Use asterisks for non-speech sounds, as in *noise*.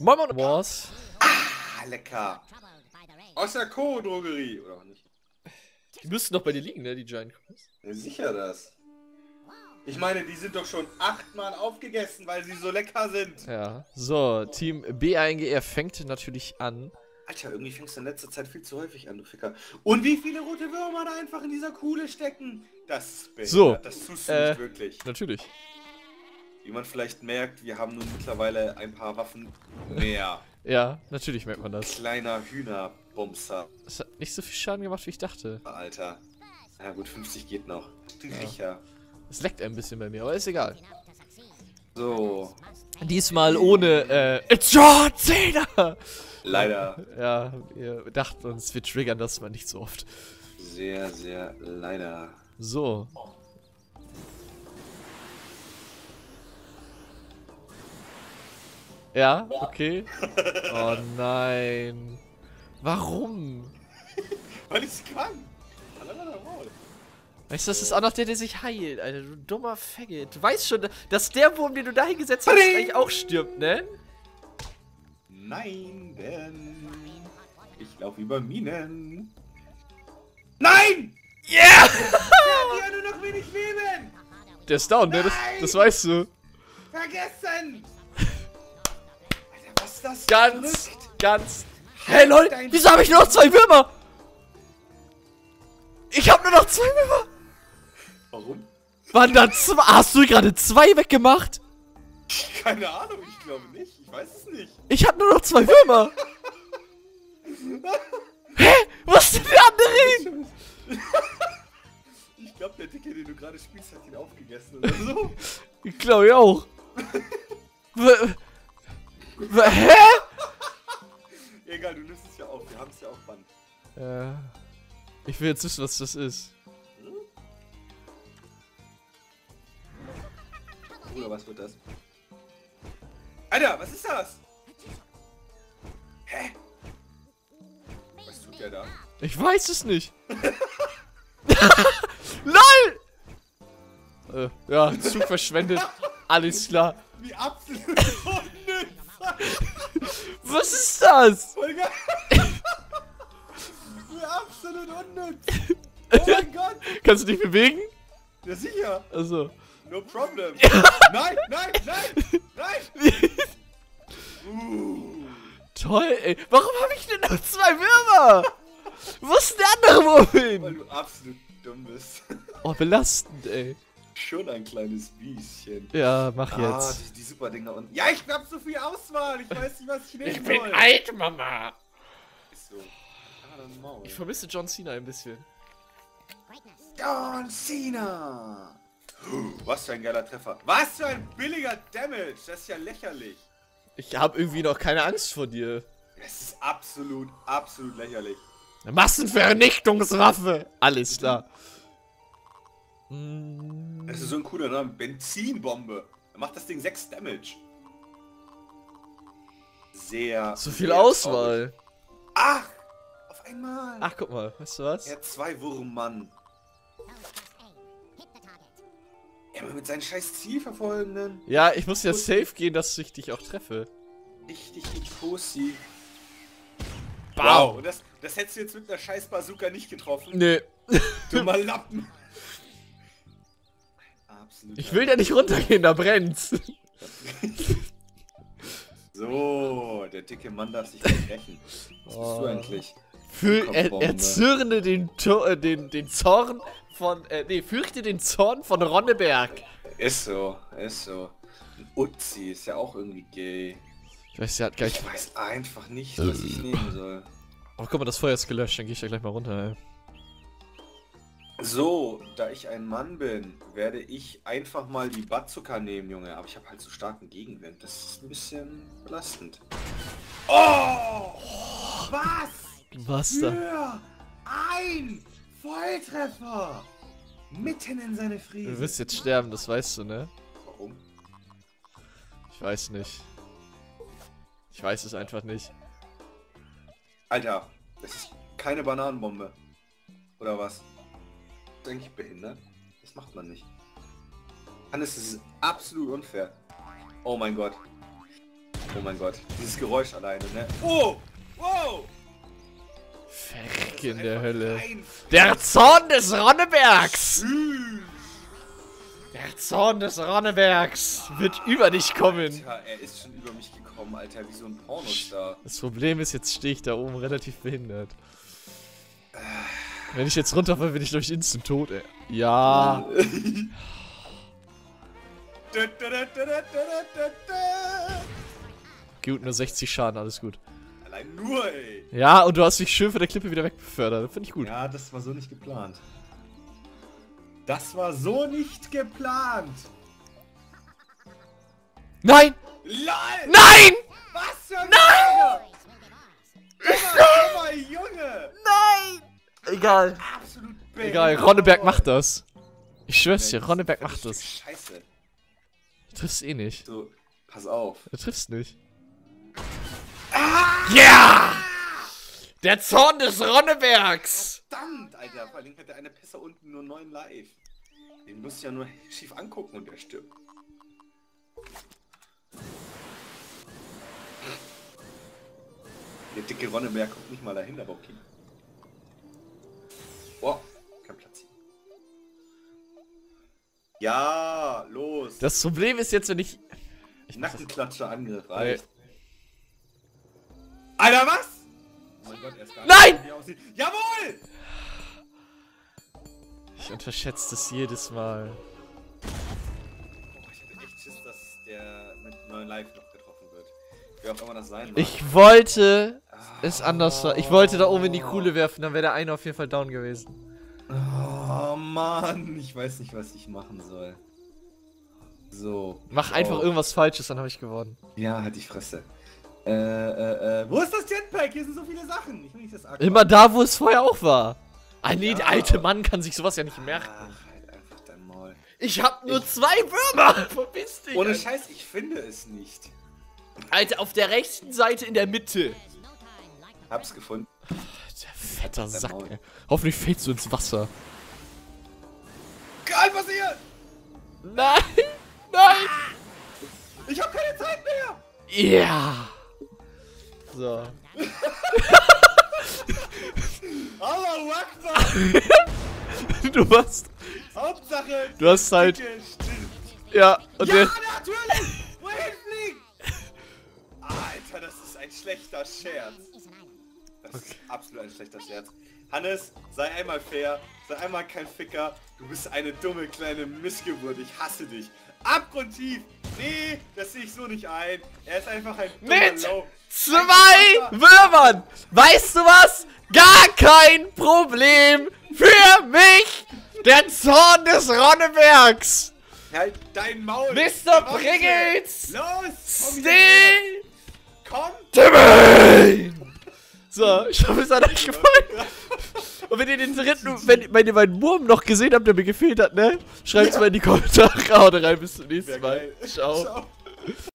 Moin Moin Wars. Ah, lecker. Aus der Co-Drogerie, oder auch nicht? Die müssten doch bei dir liegen, ne, die Giant Cookies. Ja, sicher das. Ich meine, die sind doch schon achtmal aufgegessen, weil sie so lecker sind. Ja. So, Team B1GR fängt natürlich an. Alter, irgendwie fängst du in letzter Zeit viel zu häufig an, du Ficker. Und wie viele rote Würmer da einfach in dieser Kuhle stecken? Das ist behindert. So, Das tust du äh, nicht wirklich. Natürlich. Wie man vielleicht merkt, wir haben nun mittlerweile ein paar Waffen mehr. *laughs* Ja, natürlich merkt man das. Kleiner Hühnerbumser, Es hat nicht so viel Schaden gemacht, wie ich dachte. Alter. Na gut, 50 geht noch. Du Riecher. Es leckt ein bisschen bei mir, aber ist egal. So, Diesmal ohne, äh, It's John Cena! leider. *laughs* Ja, wir dachten uns, wir triggern das mal nicht so oft. Sehr, sehr leider. So. Ja, okay. Oh nein. Warum? Weil ich kann. Weißt du, das ist auch noch der, der sich heilt, Alter. Du dummer Faggot. Du weißt schon, dass der Wurm, den du da hingesetzt hast, eigentlich auch stirbt, ne? Nein, denn ich laufe über Minen. Nein! Yeah! Die hat nur noch wenig Leben! Der ist down, ne? Das, das weißt du. Vergessen! Ist das? Ganz, verrückt? ganz. Hey, lol! Dein- Wieso habe ich nur noch zwei Würmer? Ich habe nur noch zwei Würmer! Warum? Waren da zwei? Hast du gerade zwei weggemacht? Keine Ahnung, ich glaube nicht. Ich weiß es nicht. Ich habe nur noch zwei Würmer. Hä? Was ist denn der andere? Ich glaube, der Dicke, den du gerade spielst, hat ihn aufgegessen oder so. Ich glaube ich auch. Hä? Egal, du nimmst es ja auf. Wir haben es ja auf Band. Ja. Ich will jetzt wissen, was das ist. Bruder, was wird das? Alter, was ist das? Hä? Was tut der da? Ich weiß es nicht. *laughs* LOL! Äh, ja, Zug verschwendet. *laughs* Alles klar. Wie absolut. *laughs* Was ist das? Voll geil. Wie absolut unnütz. Oh mein *laughs* Gott. Kannst du dich bewegen? Ja, sicher. Also. No problem. *laughs* Nein, nein, nein, nein. Uh. Toll, ey. Warum habe ich denn noch zwei Würmer? Wo ist denn der andere Wurm Weil hin? du absolut dumm bist. Oh, belastend, ey. Schon ein kleines Biestchen. Ja, mach Ah, jetzt. die, die super Dinger unten. Ja, ich hab so viel Auswahl. Ich weiß nicht, was ich nehmen soll. alt, Mama. Ist so. Ah. Ich vermisse John Cena ein bisschen. John Cena. Was für ein geiler Treffer. Was für ein billiger Damage. Das ist ja lächerlich. Ich habe irgendwie noch keine Angst vor dir. Das ist absolut, absolut lächerlich. Eine Massenvernichtungswaffe. Alles klar. Hm, Das ist so ein cooler Name. Benzinbombe. Da macht das Ding 6 Damage. Sehr. so viel Auswahl. traurig. Ach! Auf einmal. Ach, guck mal. Weißt du was? Er hat zwei Wurmmann. Immer mit seinen scheiß Zielverfolgenden. Ja, ich muss ja safe gehen, dass ich dich auch treffe. Richtig die Pussy. Bam. Und das, das hättest du jetzt mit einer scheiß Bazooka nicht getroffen. Nö. Dummer Lappen. Absolut. Ich will da nicht runtergehen, da brennt's. So, der dicke Mann darf sich nicht rächen. Was bist Oh. du eigentlich? Für, er, erzürne den, äh, den, den Zorn von, äh, nee, fürchte den Zorn von Ronneberg. Ist so, ist so. Uzi ist ja auch irgendwie gay. Ich weiß, der hat gleich. Ich weiß einfach nicht, was ich nehmen soll. Oh, guck mal, das Feuer ist gelöscht, dann geh ich da gleich mal runter, ey. So, da ich ein Mann bin, werde ich einfach mal die Bazooka nehmen, Junge. Aber ich habe halt so starken Gegenwind. Das ist ein bisschen belastend. Oh! Was? Was da? Für ein Volltreffer! Mitten in seine Friese. Du wirst jetzt sterben, das weißt du, ne? Warum? Ich weiß nicht. Ich weiß es einfach nicht. Alter, das ist keine Bananenbombe. Oder was? Denke ich behindert? Das macht man nicht. Hannes, das ist absolut unfair. Oh mein Gott. Oh mein Gott, dieses Geräusch alleine, ne? Oh! Wow! Verreck in der Hölle. rein. Der Zorn des Ronnebergs! Hm. Der Zorn des Ronnebergs wird über dich kommen. Alter, er ist schon über mich gekommen, Alter, wie so ein Pornostar. Das Problem ist, jetzt stehe ich da oben relativ behindert. Wenn ich jetzt runterfalle, bin ich durch instant tot, ey. Ja. Gut, nur 60 Schaden, alles gut. Allein nur, ey. Ja, und du hast mich schön von der Klippe wieder wegbefördert. Finde ich gut. Ja, das war so nicht geplant. Das war so nicht geplant. Nein! LOL! Nein! Was für ein Nein! Junge, Junge! Egal. Absolut Egal. Ronneberg macht das. Ich schwör's dir, Ronneberg das macht ist das. Scheiße. Du triffst eh nicht. So, pass auf. Du triffst nicht. Ja! Der Zorn des Ronnebergs! Verdammt, Alter. Vor allem hat der eine Pisser unten nur 9 live. Den musst du ja nur schief angucken und der stirbt. Der dicke Ronneberg kommt nicht mal dahin, aber okay. Boah, kein Platz hier. Ja, los. Das Problem ist jetzt, wenn ich. ich Angriff, Ey. reicht. Alter, was? Oh mein Gott, er ist gar Nein! wie. Jawohl! ich unterschätze das jedes Mal. Boah, ich hätte echt Schiss, dass der mit neuen Live noch getroffen wird. Wer auch immer das sein mag. Ich wollte es anders. Ich wollte da oben in die Kuhle werfen, dann wäre der eine auf jeden Fall down gewesen. Oh Mann, ich weiß nicht, was ich machen soll. So. Mach einfach Oh. irgendwas Falsches, dann habe ich gewonnen. Ja, halt die Fresse. Äh, äh, äh. Wo ist das Jetpack? Hier sind so viele Sachen. Ich will nicht das Aqua. Immer da, wo es vorher auch war. Ah nee, der Ja. alte Mann kann sich sowas ja nicht merken. Ach, halt einfach dein Maul. Ich hab nur zwei Würmer! *laughs* Verpiss dich! Ohne. Scheiß, ich finde es nicht. Alter, auf der rechten Seite in der Mitte. Hab's gefunden. Der fetter Sack, ey. Hoffentlich fällst du ins Wasser. Geil passiert! Nein! Nein! Ich hab keine Zeit mehr! Ja! So. Allahu *laughs* Akbar! Du hast. Hauptsache, Du hast halt. Dicke stimmt. Ja, und Ja, der. natürlich! Wohin fliegen? Alter, das ist ein schlechter Scherz. Das ist absolut ein schlechter Scherz. Hannes, sei einmal fair, sei einmal kein Ficker. Du bist eine dumme kleine Missgeburt. Ich hasse dich. Abgrundtief. Nee, das sehe ich so nicht ein. Er ist einfach ein Mit Low. zwei Würmern! Weißt du was? Gar kein Problem für mich! Der Zorn des Ronnebergs! Halt dein Maul. Mr. Hier. Los! Komm. Steh! Komm! Timmy! So, ich hoffe, es hat euch gefallen. Und wenn ihr den dritten, wenn, wenn ihr meinen Wurm noch gesehen habt, der mir gefehlt hat, ne? Schreibt es mal in die Kommentare. Haut rein, bis zum nächsten Mal. Ciao. Ciao.